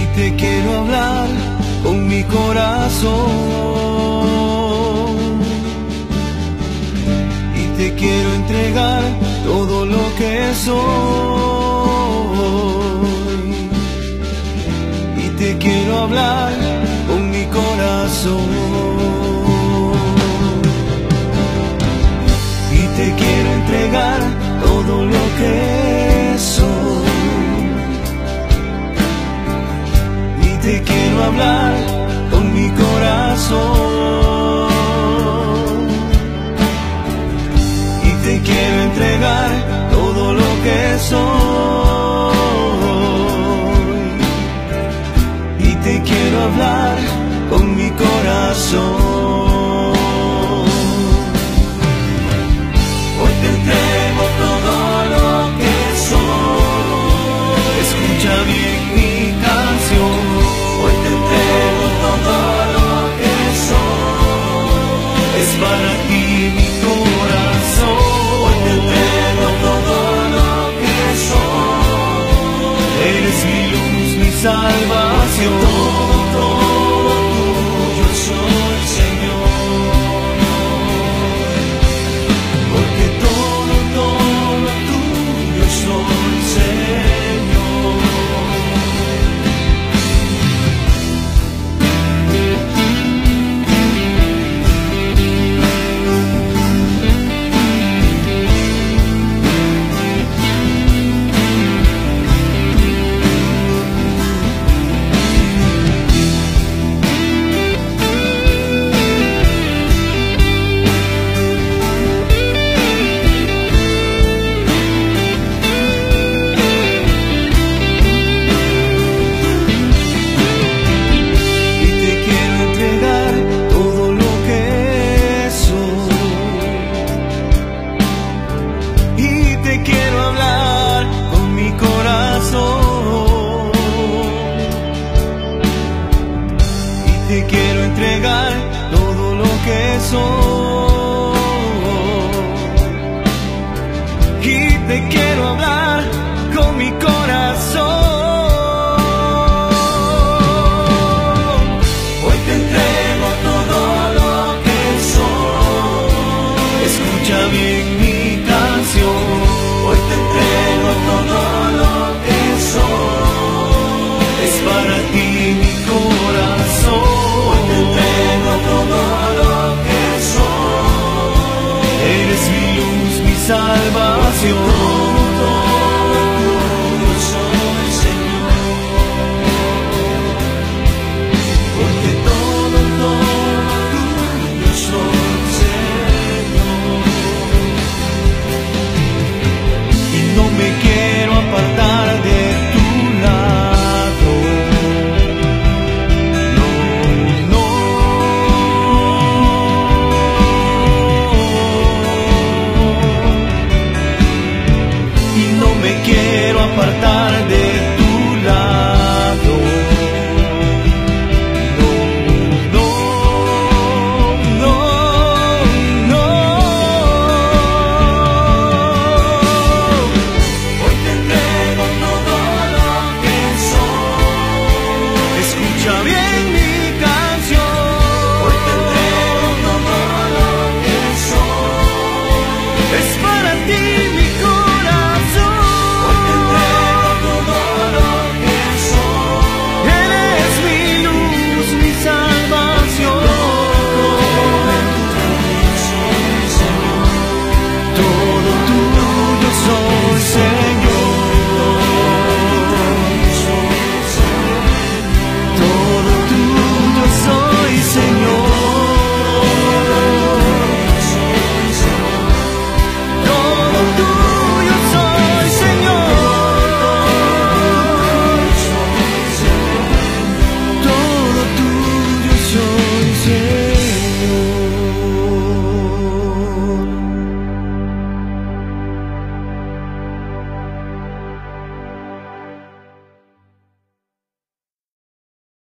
Y te quiero hablar con mi corazón. Y te quiero entregar todo lo que soy. Y te quiero hablar con mi corazón. quiero hablar con mi corazón. Y te quiero entregar todo lo que soy. Y te quiero hablar con mi corazón. Eres mi luz, mi salvación. te quiero hablar con mi corazón. Hoy te entrego todo lo que soy. Escucha bien mi canción. Hoy te entrego todo lo que soy. Es para ti mi corazón. Hoy te entrego todo lo que soy. Eres mi luz, mi sal. fácil me quiero apartar de tu